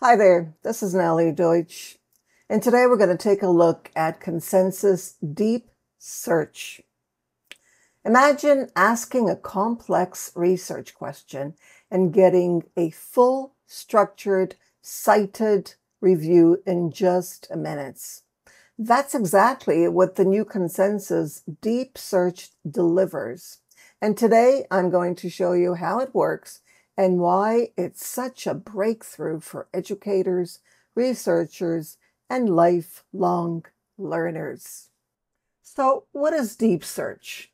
Hi there, this is Nellie Deutsch, and today we're going to take a look at consensus deep search. Imagine asking a complex research question and getting a full, structured, cited review in just minutes. That's exactly what the new consensus deep search delivers. And today I'm going to show you how it works and why it's such a breakthrough for educators, researchers, and lifelong learners. So, what is Deep Search?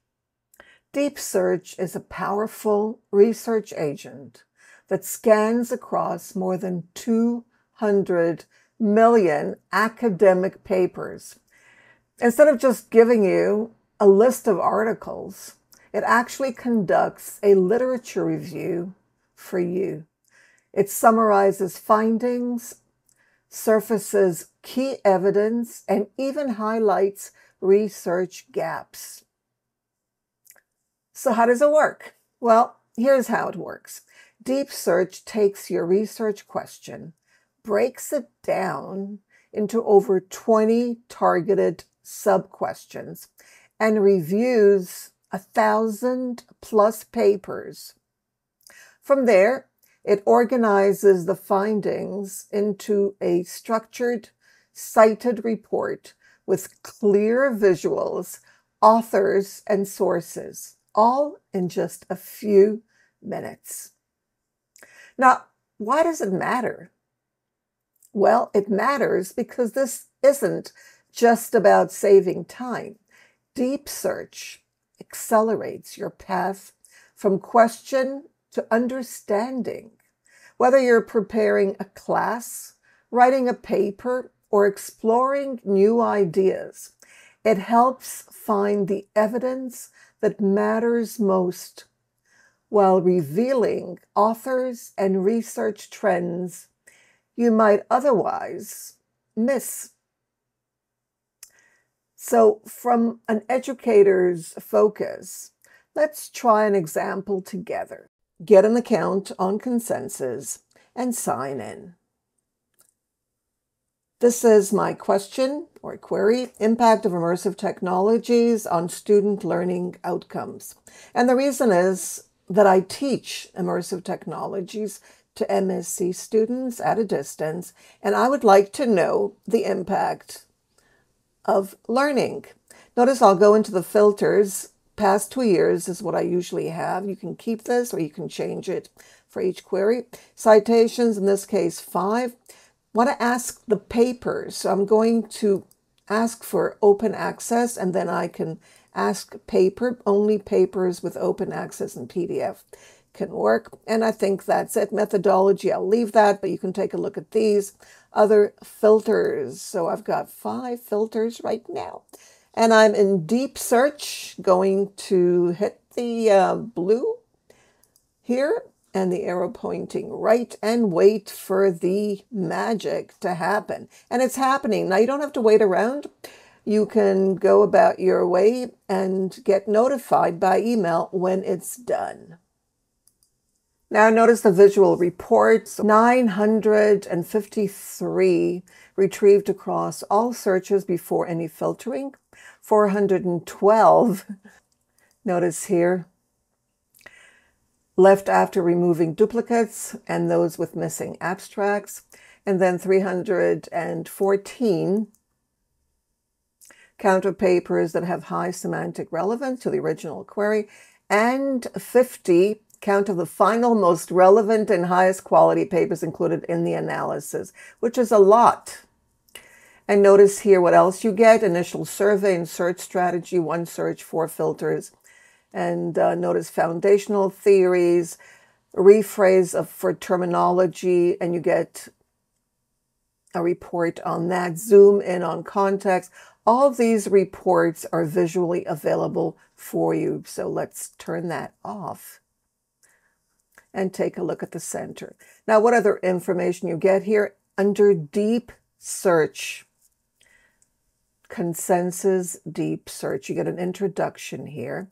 Deep Search is a powerful research agent that scans across more than 200 million academic papers. Instead of just giving you a list of articles, it actually conducts a literature review for you. It summarizes findings, surfaces key evidence, and even highlights research gaps. So, how does it work? Well, here's how it works Deep Search takes your research question, breaks it down into over 20 targeted sub questions, and reviews a thousand plus papers from there, it organizes the findings into a structured, cited report with clear visuals, authors, and sources, all in just a few minutes. Now, why does it matter? Well, it matters because this isn't just about saving time. Deep search accelerates your path from question to understanding. Whether you're preparing a class, writing a paper, or exploring new ideas, it helps find the evidence that matters most while revealing authors and research trends you might otherwise miss. So, from an educator's focus, let's try an example together get an account on Consensus, and sign in. This is my question or query impact of immersive technologies on student learning outcomes. And the reason is that I teach immersive technologies to MSc students at a distance, and I would like to know the impact of learning. Notice I'll go into the filters past two years is what I usually have. You can keep this or you can change it for each query. Citations, in this case, five. Want to ask the papers. So I'm going to ask for open access and then I can ask paper. Only papers with open access and PDF can work. And I think that's it. Methodology, I'll leave that, but you can take a look at these other filters. So I've got five filters right now and I'm in deep search, going to hit the uh, blue here and the arrow pointing right and wait for the magic to happen. And it's happening. Now you don't have to wait around. You can go about your way and get notified by email when it's done. Now notice the visual reports 953 retrieved across all searches before any filtering. 412, notice here, left after removing duplicates and those with missing abstracts, and then 314 counter papers that have high semantic relevance to the original query, and 50 count of the final most relevant and highest quality papers included in the analysis, which is a lot. And notice here what else you get initial survey and search strategy, one search, four filters. And uh, notice foundational theories, rephrase of, for terminology, and you get a report on that. Zoom in on context. All of these reports are visually available for you. So let's turn that off and take a look at the center. Now, what other information you get here? Under deep search, consensus deep search. You get an introduction here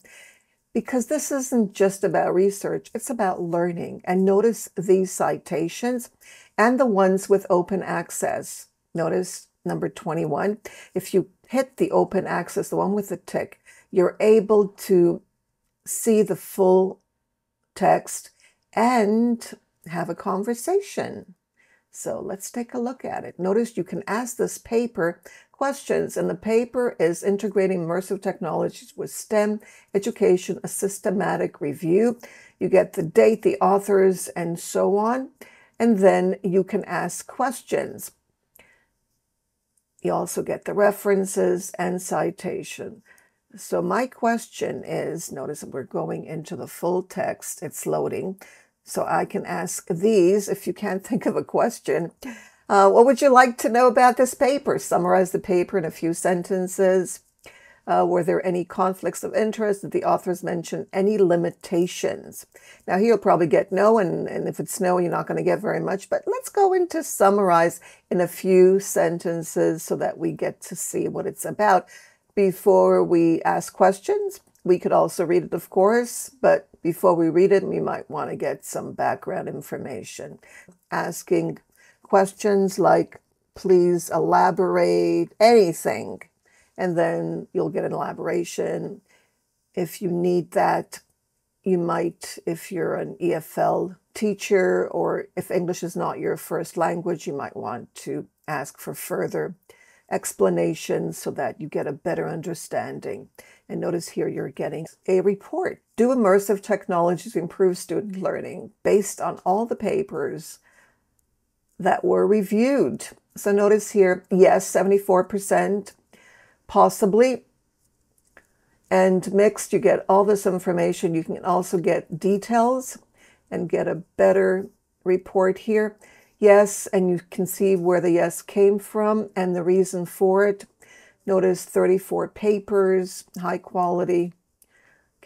because this isn't just about research, it's about learning. And notice these citations. and the ones with open access. Notice number 21. If you hit the open access, the one with the tick, you're able to see the full text and have a conversation. So let's take a look at it. Notice you can ask this paper questions, and the paper is Integrating Immersive Technologies with STEM Education, a systematic review. You get the date, the authors, and so on. And then you can ask questions. You also get the references and citation. So my question is, notice we're going into the full text, it's loading. So I can ask these if you can't think of a question. Uh, what would you like to know about this paper? Summarize the paper in a few sentences. Uh, were there any conflicts of interest? Did the authors mention any limitations? Now, he'll probably get no, and, and if it's no, you're not going to get very much. But let's go into summarize in a few sentences so that we get to see what it's about before we ask questions. We could also read it, of course, but before we read it, we might want to get some background information. Asking questions like, please elaborate anything, and then you'll get an elaboration. If you need that, you might, if you're an EFL teacher or if English is not your first language, you might want to ask for further explanations so that you get a better understanding. And notice here you're getting a report. Do immersive technologies improve student learning based on all the papers that were reviewed? So notice here, yes, 74%, possibly. And mixed, you get all this information. You can also get details and get a better report here. Yes, and you can see where the yes came from and the reason for it. Notice 34 papers, high quality.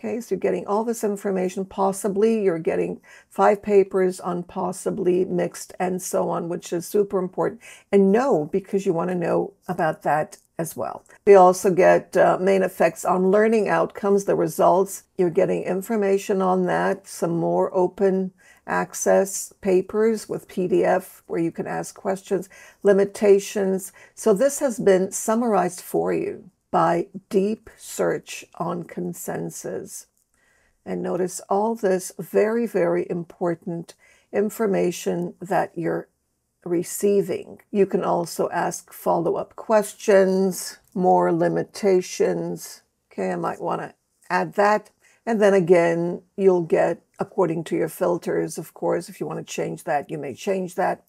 Okay, so you're getting all this information. Possibly you're getting five papers on possibly mixed and so on, which is super important. And no, because you want to know about that as well. We also get uh, main effects on learning outcomes, the results. You're getting information on that, some more open access papers with PDF where you can ask questions, limitations. So this has been summarized for you by deep search on consensus. And notice all this very, very important information that you're receiving. You can also ask follow up questions, more limitations. Okay, I might want to add that. And then again, you'll get, according to your filters, of course, if you want to change that, you may change that.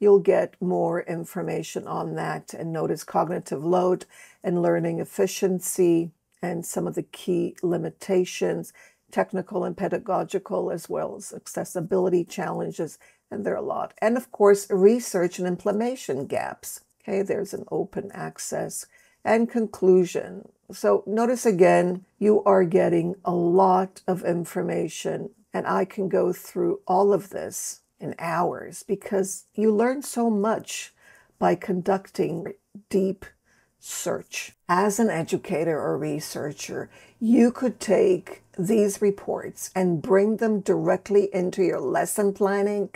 You'll get more information on that and notice cognitive load and learning efficiency and some of the key limitations, technical and pedagogical, as well as accessibility challenges. And there are a lot. And of course, research and implementation gaps. Okay, there's an open access and conclusion. So notice again, you are getting a lot of information, and I can go through all of this in hours because you learn so much by conducting deep search. As an educator or researcher, you could take these reports and bring them directly into your lesson planning,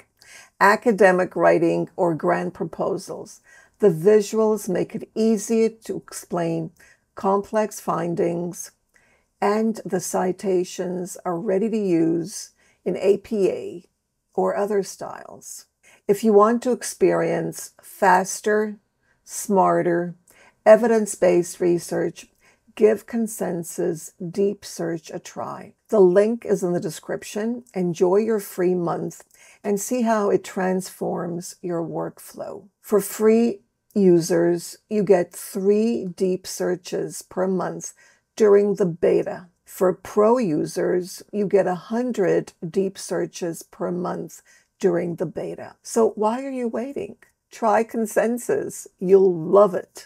academic writing, or grant proposals. The visuals make it easier to explain complex findings, and the citations are ready to use in APA or other styles. If you want to experience faster, smarter, evidence based research, give Consensus Deep Search a try. The link is in the description. Enjoy your free month and see how it transforms your workflow. For free users, you get three deep searches per month during the beta. For pro users, you get 100 deep searches per month during the beta. So why are you waiting? Try Consensus. You'll love it.